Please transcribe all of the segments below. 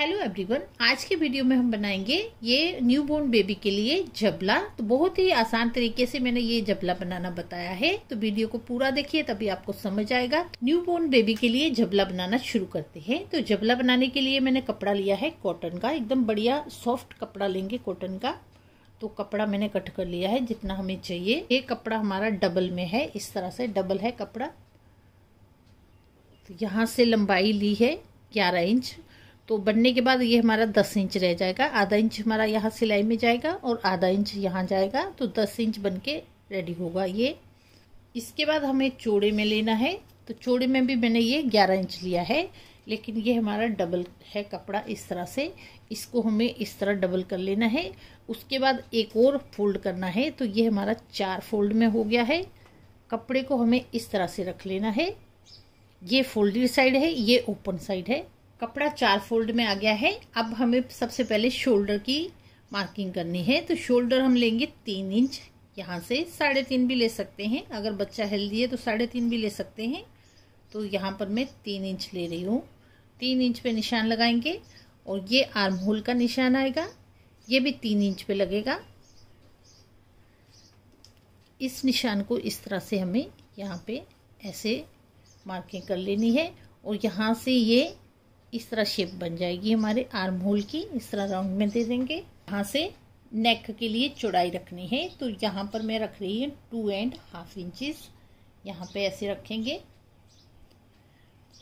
Hello everyone आज के video में हम बनाएँगे ये न्यू बोर्न बेबी के लिए जबला। तो बहुत ही आसान तरीके से मैंने ये जबला बनाना बताया है। तो वीडियो को पूरा देखिए, तभी आपको समझ आएगा। न्यू बोर्न बेबी के लिए जबला बनाना शुरू करते हैं। तो जबला बनाने के लिए मैंने कपड़ा लिया है कॉटन का। एकदम बढ़िया सॉफ्ट कपड़ा लेंगे कॉटन का। तो कपड़ा मैंने कट कर लिया है, जितना हमें चाहिए। ये कपड़ा हमारा डबल में है, इस तरह से डबल है कपड़ा। तो यहाँ से लंबाई ली है ग्यारह इंच। तो बनने के बाद ये हमारा दस इंच रह जाएगा। आधा इंच हमारा यहाँ सिलाई में जाएगा और आधा इंच यहाँ जाएगा। तो दस इंच बन के रेडी होगा ये। इसके बाद हमें चौड़े में लेना है। तो चौड़े में भी मैंने ये ग्यारह इंच लिया है, लेकिन ये हमारा डबल है कपड़ा इस तरह से। इसको हमें इस तरह डबल कर लेना है। उसके बाद एक और फोल्ड करना है। तो ये हमारा चार फोल्ड में हो गया है। कपड़े को हमें इस तरह से रख लेना है। ये फोल्डेड साइड है, ये ओपन साइड है। कपड़ा चार फोल्ड में आ गया है। अब हमें सबसे पहले शोल्डर की मार्किंग करनी है। तो शोल्डर हम लेंगे तीन इंच। यहाँ से साढ़े तीन भी ले सकते हैं। अगर बच्चा हेल्दी है तो साढ़े तीन भी ले सकते हैं। तो यहाँ पर मैं तीन इंच ले रही हूँ। तीन इंच पे निशान लगाएँगे और ये आर्म होल का निशान आएगा। ये भी तीन इंच पे लगेगा। इस निशान को इस तरह से हमें यहाँ पे ऐसे मार्किंग कर लेनी है। और यहाँ से ये इस तरह शेप बन जाएगी हमारे आर्म होल की। इस तरह राउंड में दे देंगे। यहाँ से नेक के लिए चौड़ाई रखनी है। तो यहाँ पर मैं रख रही हूँ टू एंड हाफ़ इंचेस यहाँ पे ऐसे रखेंगे।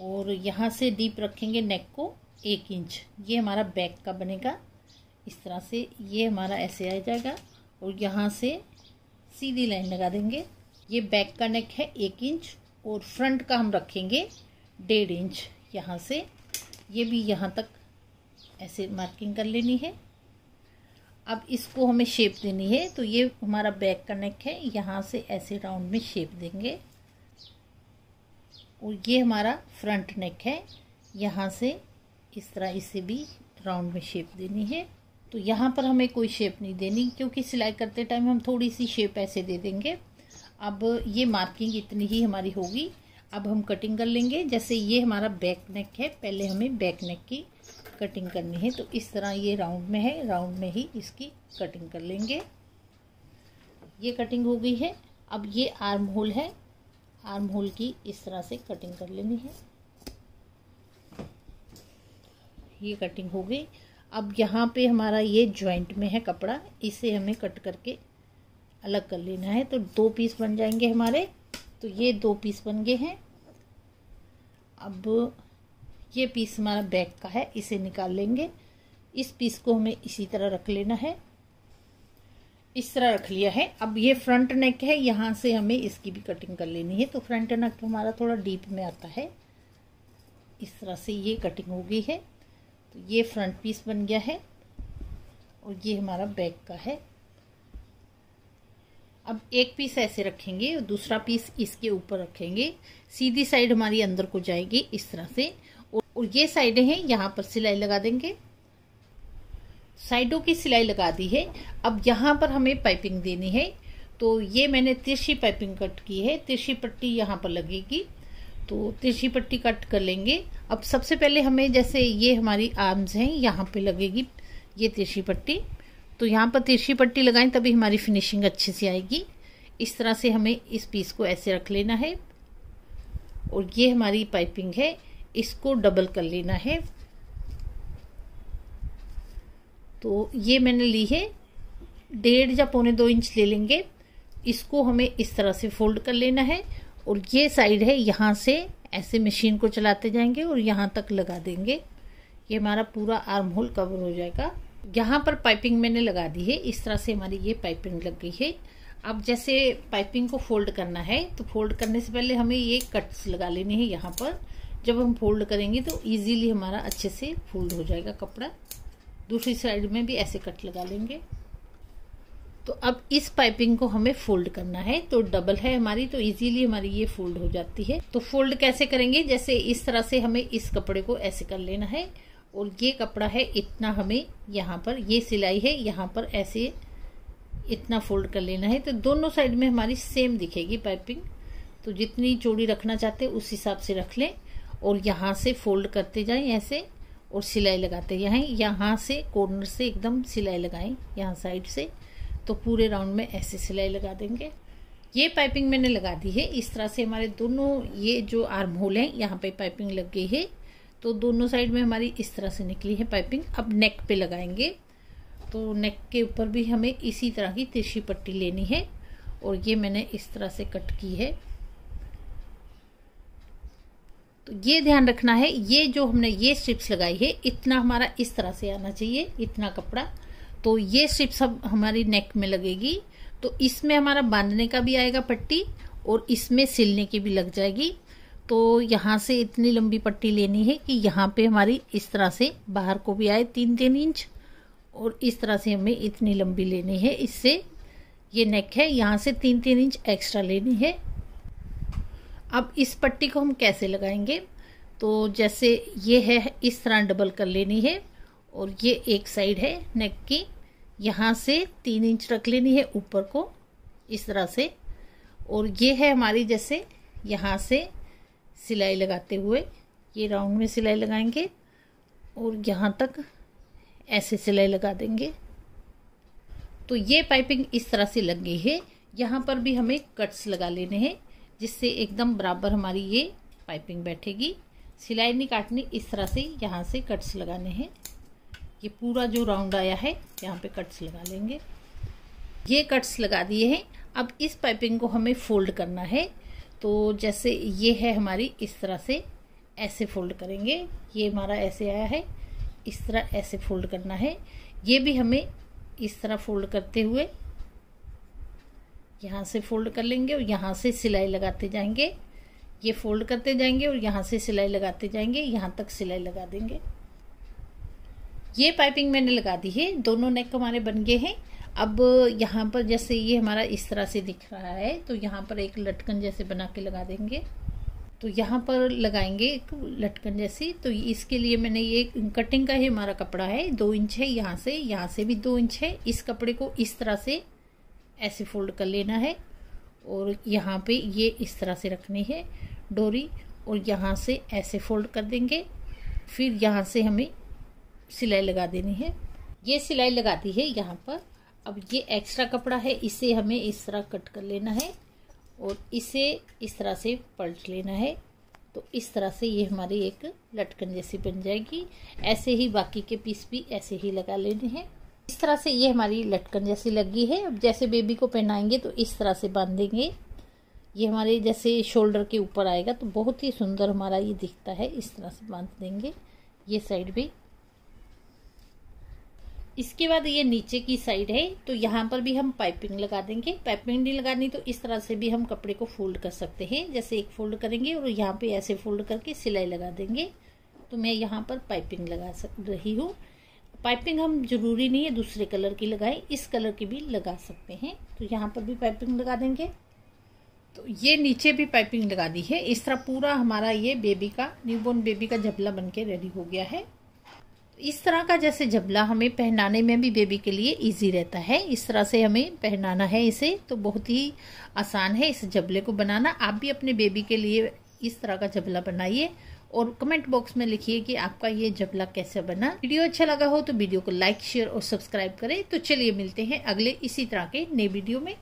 और यहाँ से डीप रखेंगे नेक को एक इंच ये हमारा बैक का बनेगा। इस तरह से ये हमारा ऐसे आ जाएगा। और यहाँ से सीधी लाइन लगा देंगे। ये बैक का नेक है एक इंच और फ्रंट का हम रखेंगे डेढ़ इंच यहाँ से ये भी यहाँ तक ऐसे मार्किंग कर लेनी है। अब इसको हमें शेप देनी है तो ये हमारा बैक का नेक है। यहाँ से ऐसे राउंड में शेप देंगे। और ये हमारा फ्रंट नेक है। यहाँ से इस तरह इसे भी राउंड में शेप देनी है। तो यहाँ पर हमें कोई शेप नहीं देनी, क्योंकि सिलाई करते टाइम हम थोड़ी सी शेप ऐसे दे देंगे। अब ये मार्किंग इतनी ही हमारी होगी। अब हम कटिंग कर लेंगे। जैसे ये हमारा बैक नेक है, पहले हमें बैक नेक की कटिंग करनी है। तो इस तरह ये राउंड में है राउंड में ही इसकी कटिंग कर लेंगे। ये कटिंग हो गई है। अब ये आर्म होल है। आर्म होल की इस तरह से कटिंग कर लेनी है। ये कटिंग हो गई। अब यहाँ पे हमारा ये जॉइंट में है कपड़ा। इसे हमें कट करके अलग कर लेना है। तो दो पीस बन जाएँगे हमारे। तो ये दो पीस बन गए हैं। अब ये पीस हमारा बैक का है, इसे निकाल लेंगे। इस पीस को हमें इसी तरह रख लेना है। इस तरह रख लिया है। अब ये फ्रंट नेक है, यहाँ से हमें इसकी भी कटिंग कर लेनी है। तो फ्रंट नेक हमारा थोड़ा डीप में आता है। इस तरह से ये कटिंग हो गई है। तो ये फ्रंट पीस बन गया है। और ये हमारा बैक का है। अब एक पीस ऐसे रखेंगे और दूसरा पीस इसके ऊपर रखेंगे। सीधी साइड हमारी अंदर को जाएगी इस तरह से। और ये साइडें हैं, यहाँ पर सिलाई लगा देंगे। साइडों की सिलाई लगा दी है। अब यहाँ पर हमें पाइपिंग देनी है। तो ये मैंने तिरछी पाइपिंग कट की है। तिरछी पट्टी यहाँ पर लगेगी। तो तिरछी पट्टी कट कर लेंगे। अब सबसे पहले हमें जैसे ये हमारी आर्म्स हैं, यहाँ पे लगेगी ये तिरछी पट्टी। तो यहाँ पर तिरछी पट्टी लगाएँ, तभी हमारी फिनिशिंग अच्छे से आएगी। इस तरह से हमें इस पीस को ऐसे रख लेना है। और ये हमारी पाइपिंग है, इसको डबल कर लेना है। तो ये मैंने ली है। डेढ़ या पौने दो इंच ले लेंगे। इसको हमें इस तरह से फोल्ड कर लेना है। और ये साइड है, यहाँ से ऐसे मशीन को चलाते जाएँगे और यहाँ तक लगा देंगे। ये हमारा पूरा आर्म होल कवर हो जाएगा। यहाँ पर पाइपिंग मैंने लगा दी है। इस तरह से हमारी ये पाइपिंग लग गई है। अब जैसे पाइपिंग को फोल्ड करना है तो फोल्ड करने से पहले हमें ये कट्स लगा लेने हैं यहाँ पर। जब हम फोल्ड करेंगे तो इजीली हमारा अच्छे से फोल्ड हो जाएगा कपड़ा। दूसरी साइड में भी ऐसे कट लगा लेंगे। तो अब इस पाइपिंग को हमें फोल्ड करना है। तो डबल है हमारी तो इजीली हमारी ये फोल्ड हो जाती है। तो फोल्ड कैसे करेंगे? जैसे इस तरह से हमें इस कपड़े को ऐसे कर लेना है। और ये कपड़ा है, इतना हमें यहाँ पर, ये सिलाई है, यहाँ पर ऐसे इतना फोल्ड कर लेना है। तो दोनों साइड में हमारी सेम दिखेगी पाइपिंग। तो जितनी चौड़ी रखना चाहते उस हिसाब से रख लें और यहाँ से फोल्ड करते जाएँ ऐसे और सिलाई लगाते यहाँ यहाँ से कॉर्नर से एकदम सिलाई लगाएँ, यहाँ साइड से। तो पूरे राउंड में ऐसे सिलाई लगा देंगे। ये पाइपिंग मैंने लगा दी है। इस तरह से हमारे दोनों ये जो आर्म होल हैं, यहाँ पे पाइपिंग लग गई है। तो दोनों साइड में हमारी इस तरह से निकली है पाइपिंग। अब नेक पे लगाएँगे। तो नेक के ऊपर भी हमें इसी तरह की तिरछी पट्टी लेनी है और ये मैंने इस तरह से कट की है। तो ये ध्यान रखना है, ये जो हमने ये स्ट्रिप्स लगाई है, इतना हमारा इस तरह से आना चाहिए, इतना कपड़ा। तो ये स्ट्रिप्स अब हमारी नेक में लगेगी। तो इसमें हमारा बांधने का भी आएगा पट्टी और इसमें सिलने की भी लग जाएगी। तो यहाँ से इतनी लंबी पट्टी लेनी है कि यहाँ पे हमारी इस तरह से बाहर को भी आए तीन तीन इंच और इस तरह से हमें इतनी लंबी लेनी है। इससे ये नेक है, यहाँ से तीन तीन इंच एक्स्ट्रा लेनी है। अब इस पट्टी को हम कैसे लगाएँगे? तो जैसे ये है, इस तरह डबल कर लेनी है और ये एक साइड है नेक की। यहाँ से तीन इंच रख लेनी है ऊपर को, इस तरह से। और ये है हमारी जैसे यहाँ से सिलाई लगाते हुए, ये राउंड में सिलाई लगाएँगे और यहाँ तक ऐसे सिलाई लगा देंगे। तो ये पाइपिंग इस तरह से लग गई है। यहाँ पर भी हमें कट्स लगा लेने हैं, जिससे एकदम बराबर हमारी ये पाइपिंग बैठेगी। सिलाई नहीं काटनी इस तरह से यहाँ से कट्स लगाने हैं। ये पूरा जो राउंड आया है, यहाँ पे कट्स लगा लेंगे। ये कट्स लगा दिए हैं। अब इस पाइपिंग को हमें फोल्ड करना है। तो जैसे ये है हमारी, इस तरह से ऐसे फोल्ड करेंगे। ये हमारा ऐसे आया है, इस तरह ऐसे फोल्ड करना है। ये भी हमें इस तरह फोल्ड करते हुए यहाँ से फोल्ड कर लेंगे और यहाँ से सिलाई लगाते जाएँगे। ये फोल्ड करते जाएँगे और यहाँ से सिलाई लगाते जाएँगे, यहाँ तक सिलाई लगा देंगे। ये पाइपिंग मैंने लगा दी है। दोनों नेक हमारे बन गए हैं। अब यहाँ पर जैसे ये हमारा इस तरह से दिख रहा है तो यहाँ पर एक लटकन जैसे बना के लगा देंगे। तो यहाँ पर लगाएँगे एक लटकन जैसी। तो इसके लिए मैंने ये कटिंग का ही हमारा कपड़ा है, दो इंच है यहाँ से यहाँ से भी दो इंच है। इस कपड़े को इस तरह से ऐसे फोल्ड कर लेना है और यहाँ पे ये इस तरह से रखनी है डोरी और यहाँ से ऐसे फोल्ड कर देंगे। फिर यहाँ से हमें सिलाई लगा देनी है। ये सिलाई लगा दी है यहाँ पर। अब ये एक्स्ट्रा कपड़ा है, इसे हमें इस तरह कट कर लेना है और इसे इस तरह से पलट लेना है। तो इस तरह से ये हमारी एक लटकन जैसी बन जाएगी। ऐसे ही बाकी के पीस भी ऐसे ही लगा लेने हैं। इस तरह से ये हमारी लटकन जैसी लगी है। अब जैसे बेबी को पहनाएँगे तो इस तरह से बांधेंगे। ये हमारे जैसे शोल्डर के ऊपर आएगा तो बहुत ही सुंदर हमारा ये दिखता है। इस तरह से बाँध देंगे। ये साइड भी इसके बाद ये नीचे की साइड है तो यहाँ पर भी हम पाइपिंग लगा देंगे। पाइपिंग नहीं लगानी तो इस तरह से भी हम कपड़े को फोल्ड कर सकते हैं। जैसे एक फोल्ड करेंगे और यहाँ पे ऐसे फोल्ड करके सिलाई लगा देंगे। तो मैं यहाँ पर पाइपिंग लगा सक, रही हूँ। पाइपिंग हम ज़रूरी नहीं है, दूसरे कलर की लगाए, इस कलर की भी लगा सकते हैं। तो यहाँ पर भी पाइपिंग लगा देंगे। तो ये नीचे भी पाइपिंग लगा दी है। इस तरह पूरा हमारा ये बेबी का न्यूबॉर्न बेबी का जबला बन के रेडी हो गया है। इस तरह का जैसे जबला हमें पहनाने में भी बेबी के लिए इजी रहता है। इस तरह से हमें पहनाना है इसे तो बहुत ही आसान है इस जबले को बनाना। आप भी अपने बेबी के लिए इस तरह का जबला बनाइए और कमेंट बॉक्स में लिखिए कि आपका ये जबला कैसे बना। वीडियो अच्छा लगा हो तो वीडियो को लाइक शेयर और सब्सक्राइब करें। तो चलिए मिलते हैं अगले इसी तरह के नए वीडियो में।